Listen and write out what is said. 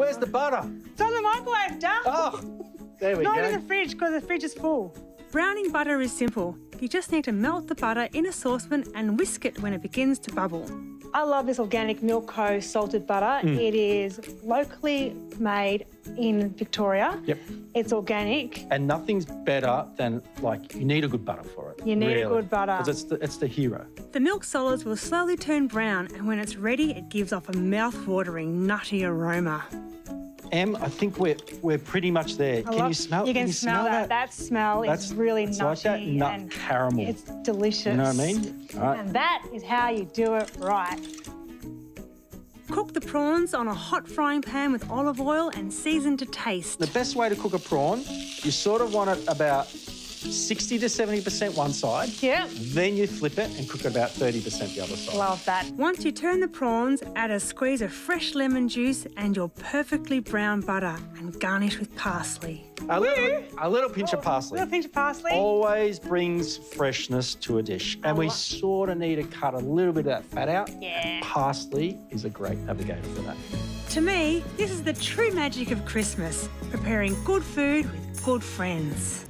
Where's the butter? It's on the microwave, Duck. Oh, there we Not go. Not in the fridge because the fridge is full. Browning butter is simple. You just need to melt the butter in a saucepan and whisk it when it begins to bubble. I love this organic Milk Milko salted butter. Mm. It is locally made in Victoria. Yep. It's organic. And nothing's better than like you need a good butter for it. You need a good butter. because it's the it's the hero. The milk solids will slowly turn brown, and when it's ready, it gives off a mouth-watering, nutty aroma. Em, I think we're we're pretty much there. I can love- you smell? You can, smell, that. that. smell That's is really it's nutty like that nut and caramel. it's delicious. You know what I mean? All right. And that is how you do it right. Cook the prawns on a hot frying pan with olive oil and season to taste. The best way to cook a prawn, you sort of want it about 60 to 70% one side. Yep. Then you flip it and cook it about 30% the other side. Love that. Once you turn the prawns, add a squeeze of fresh lemon juice and your perfectly brown butter and garnish with parsley. A little, a little pinch of oh, parsley. A Little pinch of parsley. Always brings freshness to a dish. And we oh. sort of need to cut a little bit of that fat out. Yeah. Parsley is a great navigator for that. To me, this is the true magic of Christmas, preparing good food with good friends.